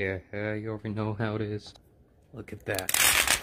Yeah, you already know how it is. Look at that.